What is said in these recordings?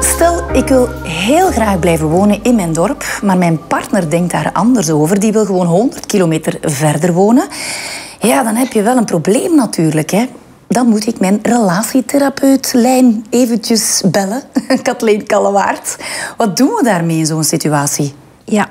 Stel, ik wil heel graag blijven wonen in mijn dorp, maar mijn partner denkt daar anders over. Die wil gewoon 100 kilometer verder wonen. Ja, dan heb je wel een probleem natuurlijk. Hè. Dan moet ik mijn relatietherapeutlijn eventjes bellen. Kathleen Kallewaard. Wat doen we daarmee in zo'n situatie? Ja,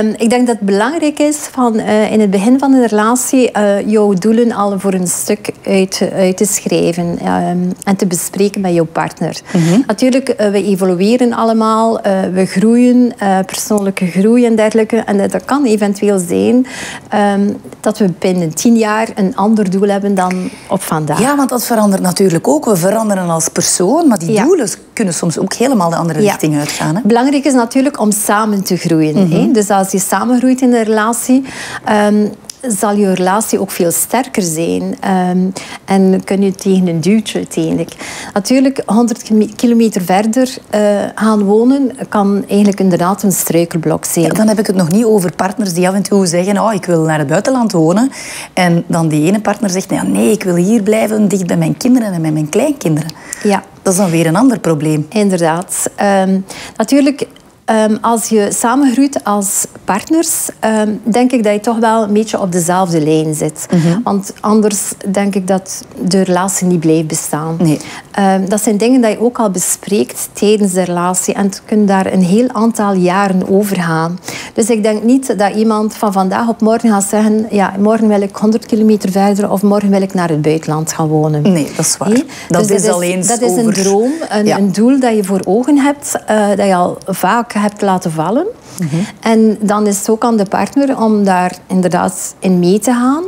Um, ik denk dat het belangrijk is van uh, in het begin van de relatie uh, jouw doelen al voor een stuk uit, uit te schrijven um, en te bespreken met jouw partner. Mm -hmm. Natuurlijk, uh, we evolueren allemaal, we groeien, persoonlijke groei en dergelijke. En dat kan eventueel zijn um, dat we binnen tien jaar een ander doel hebben dan op vandaag. Ja, want dat verandert natuurlijk ook. We veranderen als persoon, maar die ja. doelen kunnen soms ook helemaal de andere ja. richting uitgaan. Hè? Belangrijk is natuurlijk om samen te groeien. Mm -hmm. Dus als je samengroeit in een relatie, um, zal je relatie ook veel sterker zijn. Um, en kun je tegen een duwtje uiteindelijk. Natuurlijk, 100 kilometer verder uh, gaan wonen kan eigenlijk inderdaad een struikelblok zijn. Ja, dan heb ik het nog niet over partners die af en toe zeggen oh, ik wil naar het buitenland wonen. En dan die ene partner zegt ja, nee, ik wil hier blijven, dicht bij mijn kinderen en bij mijn kleinkinderen. Ja. Dat is dan weer een ander probleem. Inderdaad. Um, natuurlijk Um, als je samengroeit als partners, um, denk ik dat je toch wel een beetje op dezelfde lijn zit. Mm -hmm. Want anders denk ik dat de relatie niet blijft bestaan. Nee. Um, dat zijn dingen die je ook al bespreekt tijdens de relatie. En het kunnen daar een heel aantal jaren over gaan. Dus ik denk niet dat iemand van vandaag op morgen gaat zeggen... ja, morgen wil ik 100 kilometer verder of morgen wil ik naar het buitenland gaan wonen. Nee, dat is waar. Nee? Dat, dus is, alleen dat is een droom, een, ja. een, doel dat je voor ogen hebt, uh, dat je al vaak hebt laten vallen. Mm -hmm. En dan is het ook aan de partner om daar inderdaad in mee te gaan.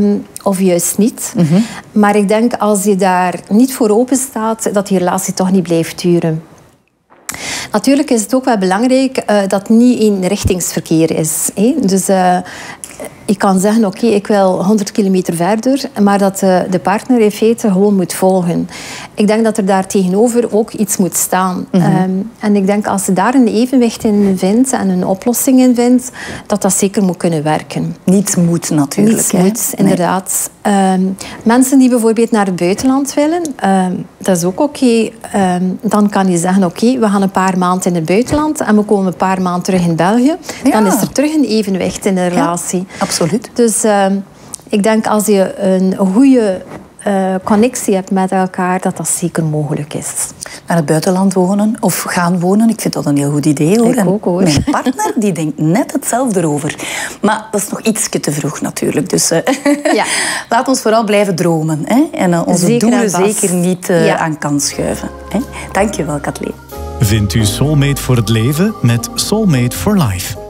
Um, of juist niet. Mm -hmm. Maar ik denk als je daar niet voor open staat, dat die relatie toch niet blijft duren. Natuurlijk is het ook wel belangrijk uh, dat het niet eenrichtingsverkeer is. Hè? Dus uh, je kan zeggen, oké, okay, ik wil 100 kilometer verder, maar dat de, de, partner in feite gewoon moet volgen. Ik denk dat er daar tegenover ook iets moet staan. Mm -hmm. um, en ik denk als ze daar een evenwicht in vindt en een oplossing in vindt, dat dat zeker moet kunnen werken. Niets moet natuurlijk. Niets moet, inderdaad. Nee. Um, mensen die bijvoorbeeld naar het buitenland willen, um, dat is ook oké. Okay. dan kan je zeggen, oké, okay, we gaan een paar maanden in het buitenland en we komen een paar maanden terug in België. Ja. Dan is er terug een evenwicht in de relatie. Ja, absoluut. Dus uh, ik denk als je een goede uh, connectie hebt met elkaar, dat dat zeker mogelijk is. Naar het buitenland wonen of gaan wonen, ik vind dat een heel goed idee. Hoor. Ik ook hoor. Mijn partner die denkt net hetzelfde erover. Maar dat is nog iets te vroeg natuurlijk. Dus uh, ja. laat ons vooral blijven dromen. Hè? En uh, onze zeker doelen zeker niet ja. aan kant schuiven. Hè? Dank je wel, Kathleen. Vindt u Soulmate voor het leven met Soulmate for Life.